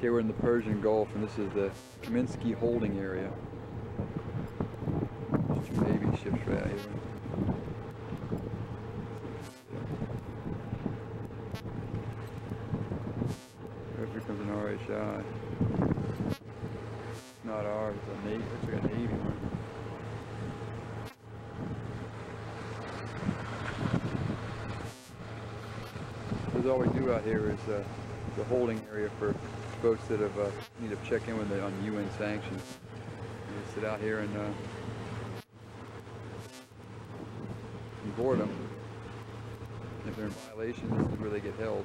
Okay, we're in the Persian Gulf and this is the Comiskey holding area. There's two Navy ships right here. Here comes an RHI. It's not ours, it's a Navy, looks like a Navy one. Because all we do out here is uh, the holding area for boats that have uh, need to check in with the, on UN sanctions. We sit out here and, uh, board them. If they're in violation, this is where they get held.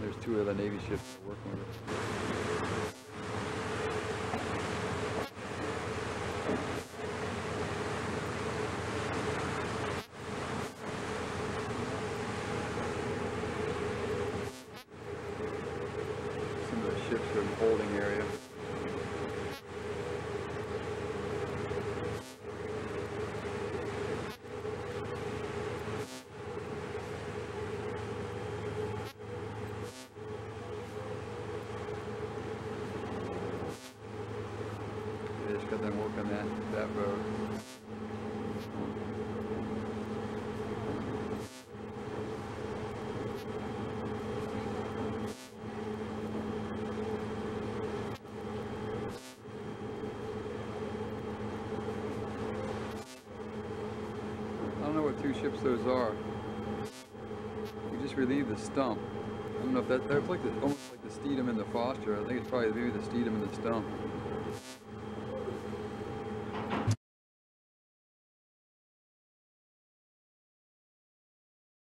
There's two other Navy ships working with it. In the holding area. Just got that, that boat. Don't know what two ships those are. We just relieved the stump. I don't know if that, that's like the, almost like the Steedham and the Foster. I think it's probably maybe the Steedham and the Stump.